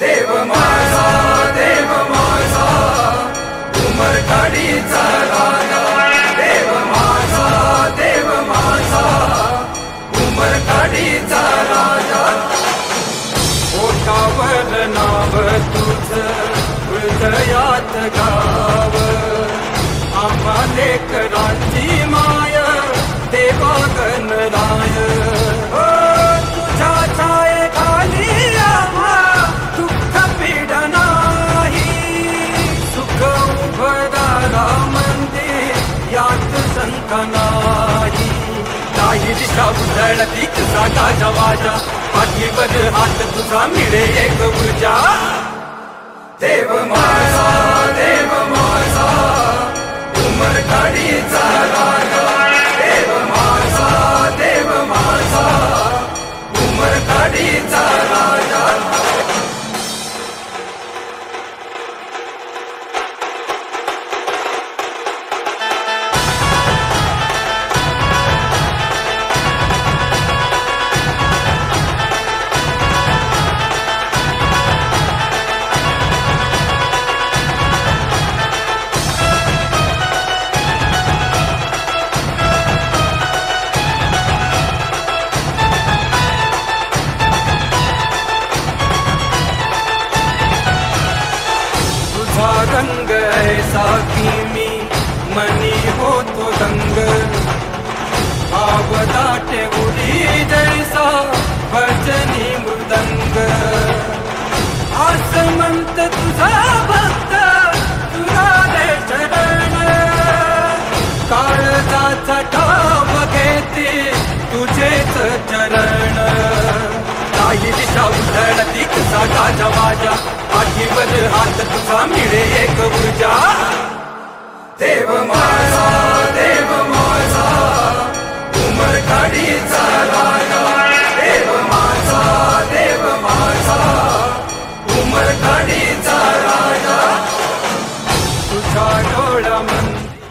देव माझा देव माझा उमरकाडीचा राजा देव माझा देव माझा उमरकाडीचा राजा ओठावर नाव तुझ हृदयात गाव आम्हा लेकरांची माय देवा गणराय का नाही नाही दिशा उधळती तुझा ताजा वाजा पाठीवर हात तुझा मिळे एक ऊर्जा. देव माझा देव माझा रंग ऐसा की मी मनी होतो रंग आवदाटे उडी जैसा भजनी मृदंग। आसमंत तुझा भक्त तुझा दे चरण काळजाचा ठाव घेते तुझेच चरण। काही दिशा उधळती तुझा गाजा जीवन हात तुझा मिळे एक ऊर्जा देव माझा देव माझा उमर गाडीचा राजा देव माझा देव माझा उमर गाडीचा राजा तुझा